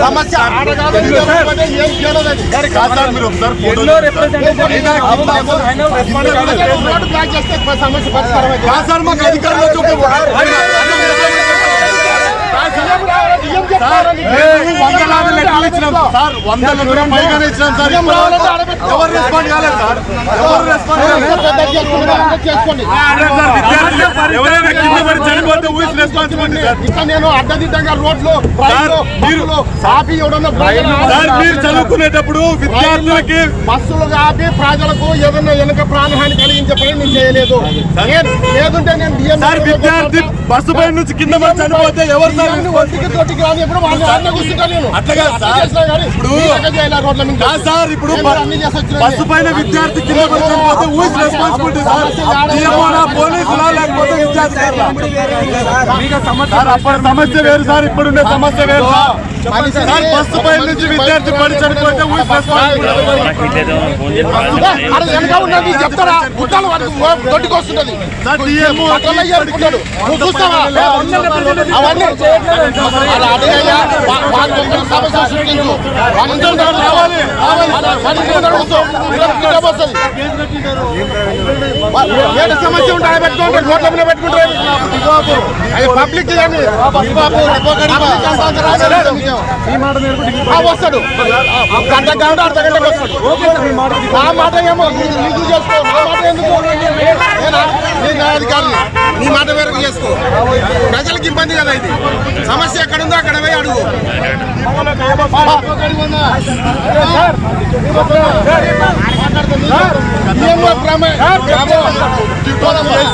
సమస్య సార్ మాకు అధికారంలో వందలాది లెక్కలు ఇచ్చినాం సార్ వందల కూడా పైగానే ఇచ్చినాం సార్. ఎవరు రెస్పాండ్ కాలేదు సార్ ఎవరు రెస్పాండ్ కాలేదు చేసుకోండి. నేను అడ్డదిడ్డంగా రోడ్లు మీరు- బస్సులు ఆపి ఎవడన్నా సార్ మీరు చదువుకునేటప్పుడు విద్యార్థులకి బస్సులు ఆపి ప్రజలకు ఏదైనా వెనక ప్రాణహాని కలిగించే పని నేను చేయలేదు నేను లేదుంటే నేను విద్యార్థి బస్సు పై నుంచి కింద పడి చనిపోతే ఎవరు సార్? ఒంటికి తొట్టికి రాని ఎప్పుడు అట్లా ఇప్పుడు- బస్సు పైన విద్యార్థి కింద పడి చనిపోతే ఊహించి రెస్పాన్సిబిలిటీ సార్. పోలీసులా లేకపోతే అప్పటి సమస్య వేరు సార్ ఇప్పుడుండే సమస్య వేరు సార్. బస్సు పై నుంచి విద్యార్థి పడి చనిపోతే ఉన్నది చెప్తారా దొడ్డికి చూస్తావా అవన్నీ దగ్గర సమస్య సృష్టించు. వాడి ఇంట్లో ఉన్నాడు, రావాలి రావాలి. వాడి ఇంట్లో ఉన్నాడు, కూర్చో. పిల్లలు కింద వస్తది. వా- ఏడు సమస్య ఉంటే ఆయన పెట్టుకుంటాడు రోడ్ల మీద పెట్టుకుంటాడు అది పబ్లిక్ వస్తాడు. గంట గంట అర్ధ గంటకు వస్తాడు. నా మాట ఏమో నీకు చేసుకో? నా మాట ఎందుకు నేనా? నీ మాట మేరకు చేసుకో. ప్రజలకు ఇబ్బంది కదా ఇది. సమస్య ఎక్కడ ఉందో అక్కడ పోయి అడుగు.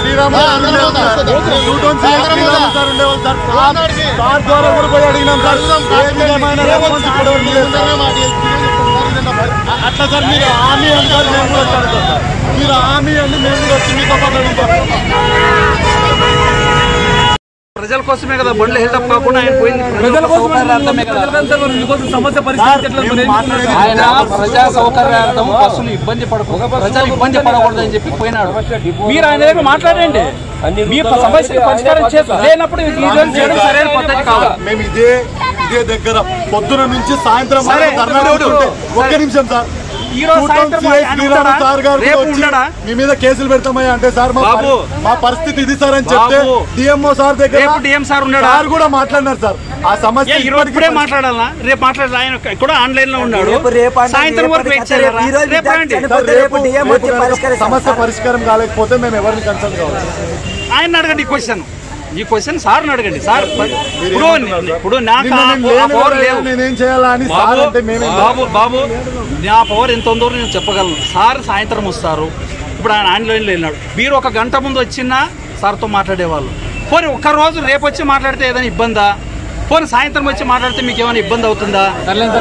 శ్రీరామ్ అట్లా సార్ మీరు హామీ అంటారు మేము కూడా సార్ మీరు హామీ అండి మేము కూడా వచ్చి మీతో పాటు అడుగుతాం ప్రజల కోసమే కదా బండ్లు హెల్ప్ కాకుండా ఆయన పోయింది. ప్రజల కదా. సమస్య పరిస్థితి ఆయన ప్రజా సౌకర్యార్థం బస్సులు ఇబ్బంది పడకూడదు. ప్రజలు ఇబ్బంది పడకూడదు అని చెప్పి పోయినాడు. మీరు ఆయన దగ్గర మాట్లాడండి. మీ సమస్య పరిష్కారం చేస్తారు. లేనప్పుడు చేయడం సరైన పద్ధతి కాదు. మేము ఇదే ఇదే దగ్గర పొద్దున నుంచి సాయంత్రం ఒక్క నిమిషం సార్? మీ మీద కేసులు పెడతామయ్యా అంటే సార్ మా బాబు. పరి- మా పరిస్థితి ఇది సార్ అని చెప్తే. డిఎంఓ సార్ దగ్గర రేపు డిఎం సార్ కూడా మాట్లాడినారు సార్. ఆ సమస్య ఇప్పుడే మాట్లాడాలా? రేపు మాట్లాడాలి? ఆయన కూడా ఆన్లైన్లో ఉన్నాడు. సాయంత్రం వరకు. సమస్య పరిష్కారం కాలేకపోతే మేము ఎవరిని కన్సల్ట్ కావాలి? ఆయన అడగండి ఈ క్వశ్చన్ ఈ క్వశ్చన్ సార్ని అడగండి. సార్ ఇప్పుడు ఇప్పుడు నాకు పవర్ లేవు. నేనేం చేయాలా అని సార్ బాబు బాబు బాబు నా పవర్ ఎంత ఉందో నేను చెప్పగలను. సార్ సాయంత్రం వస్తారు. ఇప్పుడు ఆయన ఆన్లైన్లో వెళ్ళినాడు. మీరు ఒక గంట ముందు వచ్చినా సార్తో మాట్లాడేవాళ్ళు. పోనీ ఒక్క రోజు రేపు వచ్చి మాట్లాడితే ఏదైనా ఇబ్బందా? పోనీ సాయంత్రం వచ్చి మాట్లాడితే మీకు ఏమైనా ఇబ్బంది అవుతుందా?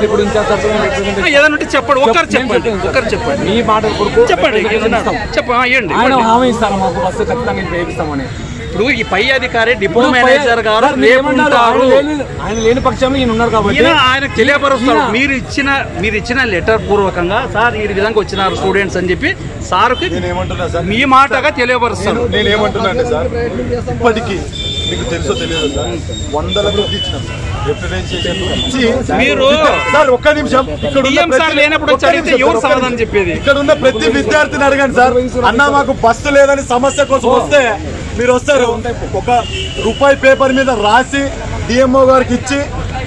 ఇప్పుడు ఏదైనా ఉంటే చెప్పండి. ఒకరు చెప్పండి. ఒకరు చెప్పండి. మీ మాట కొడుకు చెప్పండి. చెప్పండి. హామీ మాకు. బస్సు ఖచ్చితంగా ఇప్పుడు ఈ పై అధికారి డిపో మేనేజర్ గారు ఆయన లేని- ఆయన పక్షంలో ఈయన ఉన్నారు కాబట్టి ఆయనకు తెలియపరుస్తారు. మీరు ఇచ్చిన మీరు ఇచ్చిన లెటర్ పూర్వకంగా సార్ ఈ విధంగా వచ్చినారు స్టూడెంట్స్ అని చెప్పి సార్కి నేను ఏమంటున్నా సార్? మీ మాటగా తెలియపరుస్తారు. నేను ఏమంటున్నా అంటే సార్ ఇప్పటికీ మీకు తెలుసో తెలియదు సార్? వందల కొద్ది ఇచ్చినాం మీరు సార్ ఒక్క నిమిషం. ఇక్కడ లేనప్పుడు ఎవరు సమాధానం. చెప్పేది? ఇక్కడ ఉన్న ప్రతి విద్యార్థిని అడగండి సార్. అన్న మాకు బస్సు లేదని సమస్య కోసం వస్తే మీరు వస్తారు. ఒక రూపాయి పేపర్ మీద రాసి డిఎంఓ గారికి ఇచ్చి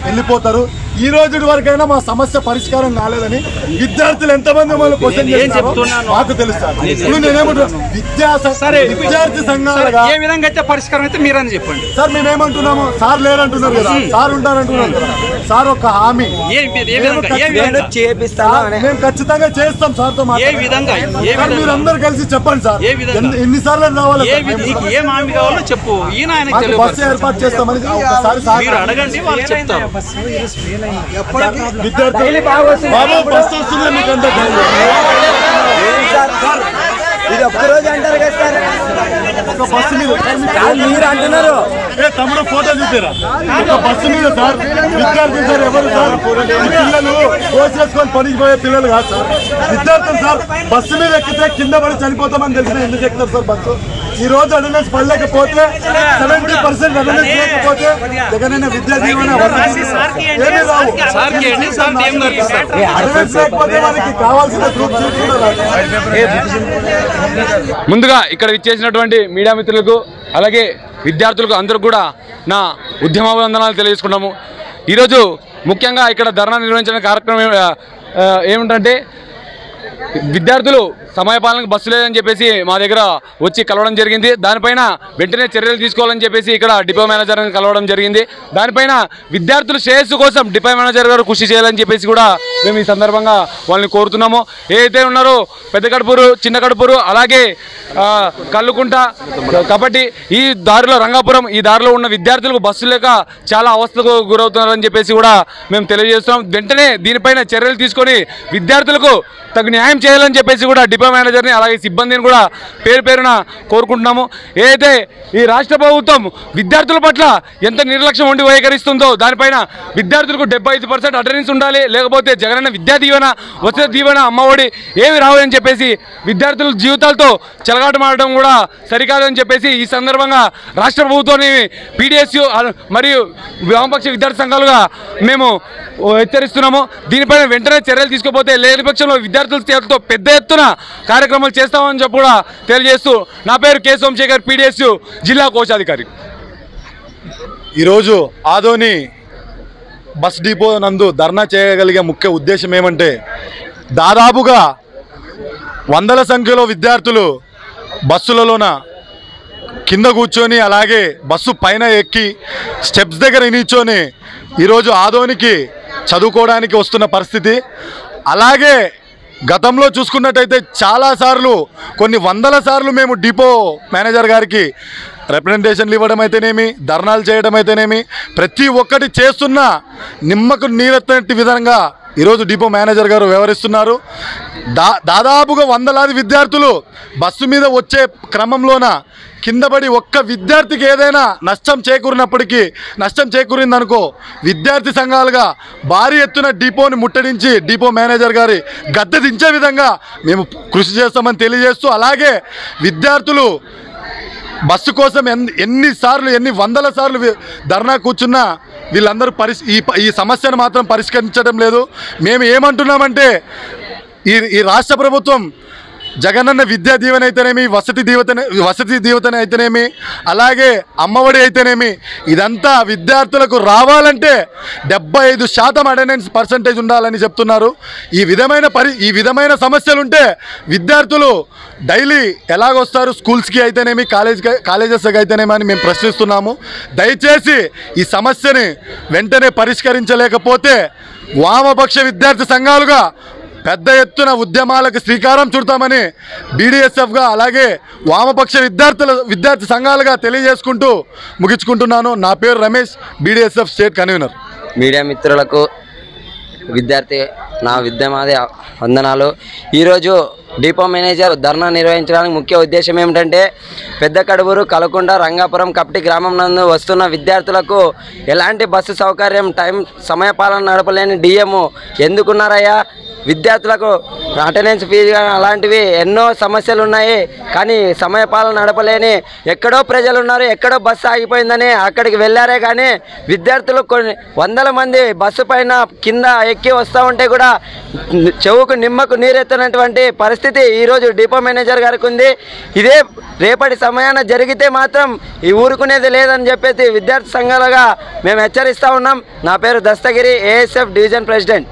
వెళ్ళిపోతారు. ఈ రోజు వరకైనా మా సమస్య పరిష్కారం కాలేదని విద్యార్థులు ఎంతమంది మమ్మల్ని క్వశ్చన్ చేస్తారో? మాకు తెలుస్తారు ఇప్పుడు నేనేమంటున్నా? విద్యా విద్యార్థి సంఘాలుగా ఏ విధంగా అయితే పరిష్కారం అయితే మీరని చెప్పండి. సార్ మేమేమంటున్నాము? సార్ లేరంటున్నారు కదా. సార్ ఉంటారంటున్నారు కదా. సార్ ఒక హామీ. ఏ ఏ విధంగా? ఏ నేను విధంగా? చేపిస్తాను సార్, అని మేము ఖచ్చితంగా చేస్తాం సార్తో సార్ విధంగా? మీరు అందరు కలిసి చెప్పండి సార్? ఎన్ని- ఎన్నిసార్లు రావాలి ఏ నీకు హామీ కావాలో చెప్పు. ఈయన బస్సు ఏర్పాటు చేస్తామని ఒకసారి సార్ మీరు అడగండి వాళ్ళు చెప్తారు. విద్యార్థులు బాబు బస్సు వస్తుంది మీకు అంత? ఇది ఒక్క రోజు అంటారు కదా సార్. బస్సు మీద మీరు అంటున్నారు ఏ తమ్ముడు ఫోటో చూసారా ఒక బస్సు మీద సార్ విద్యార్థులు సార్ ఎవరు సార్ పిల్లలు కోసేసుకొని పనికి పోయే పిల్లలు కాదు సార్ విద్యార్థులు సార్ బస్సు మీద ఎక్కితే కింద పడి చనిపోతామని తెలిసిన ఎందుకు ఎక్కుతారు సార్ బస్సు ఈ రోజు అటెండెన్స్ పడలేకపోతే సెవెంటీ పర్సెంట్ అటెండెన్స్ లేకపోతే జగనన్న విద్యా దీవెన ఏమీ రావు అటెండెన్స్ లేకపోతే వాళ్ళకి కావాల్సిన గ్రూప్ ముందుగా ఇక్కడ ఇచ్చేసినటువంటి మీడియా మిత్రులకు అలాగే విద్యార్థులకు అందరూ కూడా నా ఉద్యమాభివందనాలు తెలియజేసుకున్నాము ఈరోజు ముఖ్యంగా ఇక్కడ ధర్నా నిర్వహించిన కార్యక్రమం ఏమిటంటే విద్యార్థులు సమయపాలనకు బస్సు లేదని చెప్పేసి మా దగ్గర వచ్చి కలవడం జరిగింది. దానిపైన వెంటనే చర్యలు తీసుకోవాలని చెప్పేసి ఇక్కడ డిపో మేనేజర్ కలవడం జరిగింది. దానిపైన విద్యార్థుల శ్రేయస్సు కోసం డిపో మేనేజర్ గారు కృషి చేయాలని చెప్పేసి కూడా మేము ఈ సందర్భంగా వాళ్ళని కోరుతున్నాము. ఏదైతే ఉన్నారో పెద్ద కడుపూరు చిన్న కడుపూరు అలాగే కల్లుకుంట కాబట్టి ఈ దారిలో రంగాపురం ఈ దారిలో ఉన్న విద్యార్థులకు బస్సు లేక చాలా అవస్థకు గురవుతున్నారని చెప్పేసి కూడా మేము తెలియజేస్తున్నాం. వెంటనే దీనిపైన చర్యలు తీసుకొని విద్యార్థులకు తగిన న్యాయం చేయాలని చెప్పేసి కూడా డిపో మేనేజర్ని అలాగే సిబ్బందిని కూడా పేరు పేరున కోరుకుంటున్నాము. ఏదైతే ఈ రాష్ట్ర ప్రభుత్వం విద్యార్థుల పట్ల ఎంత నిర్లక్ష్యం ఉండి వైఖరిస్తుందో దానిపైన విద్యార్థులకు డెబ్బై ఐదు పర్సెంట్ అటెండెన్స్ ఉండాలి. లేకపోతే జగనన్న విద్యా దీవెన వసతి దీవెన అమ్మఒడి ఏమి రావని చెప్పేసి విద్యార్థుల జీవితాలతో చెలగాటమాడడం కూడా సరికాదని చెప్పేసి ఈ సందర్భంగా రాష్ట్ర ప్రభుత్వాన్ని పీడిఎస్యు మరియు వామపక్ష విద్యార్థి సంఘాలుగా మేము హెచ్చరిస్తున్నాము. దీనిపైన వెంటనే చర్యలు తీసుకోపోతే లేని పక్షంలో విద్యార్థులు చేతులతో పెద్ద ఎత్తున కార్యక్రమాలు చేస్తామని చెప్పి కూడా తెలియజేస్తూ నా పేరు కె సోమశేఖర్ పీడిఎస్యు జిల్లా కోశాధికారి. ఈరోజు ఆదోని బస్ డిపో నందు ధర్నా చేయగలిగే ముఖ్య ఉద్దేశం ఏమంటే దాదాపుగా వందల సంఖ్యలో విద్యార్థులు బస్సులలోన కింద కూర్చొని అలాగే బస్సు పైన ఎక్కి స్టెప్స్ దగ్గర నిల్చొని ఈరోజు ఆదోనికి చదువుకోవడానికి వస్తున్న పరిస్థితి. అలాగే గతంలో చూసుకున్నట్టయితే చాలాసార్లు కొన్ని వందల సార్లు మేము డిపో మేనేజర్ గారికి రిప్రజెంటేషన్లు ఇవ్వడం అయితేనేమి ధర్నాలు చేయడం అయితేనేమి ప్రతి ఒక్కటి చేస్తున్న నిమ్మకు నీరెత్తనట్టి విధంగా ఈరోజు డిపో మేనేజర్ గారు వ్యవహరిస్తున్నారు దా దాదాపుగా వందలాది విద్యార్థులు బస్సు మీద వచ్చే క్రమంలోన కిందపడి ఒక్క విద్యార్థికి ఏదైనా నష్టం చేకూరినప్పటికీ నష్టం చేకూరిందనుకో విద్యార్థి సంఘాలుగా భారీ ఎత్తున డిపోని ముట్టడించి డిపో మేనేజర్ గారి గద్దె దించే విధంగా మేము కృషి చేస్తామని తెలియజేస్తూ అలాగే విద్యార్థులు బస్సు కోసం ఎన్ ఎన్నిసార్లు ఎన్ని వందల సార్లు ధర్నా కూర్చున్నా వీళ్ళందరూ పరిస్ ఈ ఈ సమస్యను మాత్రం పరిష్కరించడం లేదు. మేము ఏమంటున్నామంటే ఈ ఈ రాష్ట్ర ప్రభుత్వం జగనన్న విద్యా దీవెన అయితేనేమి వసతి దీవెన వసతి దీవతన అయితేనేమి అలాగే అమ్మఒడి అయితేనేమి ఇదంతా విద్యార్థులకు రావాలంటే డెబ్బై ఐదు శాతం అటెండెన్స్ పర్సంటేజ్ ఉండాలని చెప్తున్నారు. ఈ విధమైన పరి ఈ విధమైన సమస్యలు ఉంటే విద్యార్థులు డైలీ ఎలాగొస్తారు? స్కూల్స్కి అయితేనేమి కాలేజ్కి కాలేజెస్కి అయితేనేమి అని మేము ప్రశ్నిస్తున్నాము. దయచేసి ఈ సమస్యని వెంటనే పరిష్కరించలేకపోతే వామపక్ష విద్యార్థి సంఘాలుగా పెద్ద ఎత్తున ఉద్యమాలకు శ్రీకారం చుడతామని బీడీఎస్ఎఫ్గా అలాగే వామపక్ష విద్యార్థుల విద్యార్థి సంఘాలుగా తెలియజేసుకుంటూ ముగించుకుంటున్నాను. నా పేరు Ramesh BDSF state convener. Media మిత్రులకు విద్యార్థి నా విద్యమాది వందనాలు. ఈరోజు డిపో మేనేజర్ ధర్నా నిర్వహించడానికి ముఖ్య ఉద్దేశం ఏమిటంటే పెద్ద కడుబూరు కలకొండ రంగాపురం కపటి గ్రామం నందు వస్తున్న విద్యార్థులకు ఎలాంటి బస్సు సౌకర్యం టైం సమయపాలన నడపలేని డిఎం ఎందుకున్నారయ్యా? విద్యార్థులకు అటెండెన్స్ ఫీజు కానీ అలాంటివి ఎన్నో సమస్యలు ఉన్నాయి. కానీ సమయపాలన నడపలేని ఎక్కడో ప్రజలు ఉన్నారు ఎక్కడో బస్సు ఆగిపోయిందని అక్కడికి వెళ్ళారే కానీ విద్యార్థులు కొన్ని వందల మంది బస్సు పైన కింద ఎక్కి వస్తూ ఉంటే కూడా చెవుకు నిమ్మకు నీరెత్తనటువంటి పరిస్థితి ఈరోజు డిపో మేనేజర్ గారికి ఉంది. ఇదే రేపటి సమయాన జరిగితే మాత్రం ఈ ఊరుకునేది లేదని చెప్పేసి విద్యార్థి సంఘాలుగా మేము హెచ్చరిస్తూ ఉన్నాం. నా పేరు దస్తగిరి ఏఎస్ఎఫ్ డివిజన్ ప్రెసిడెంట్.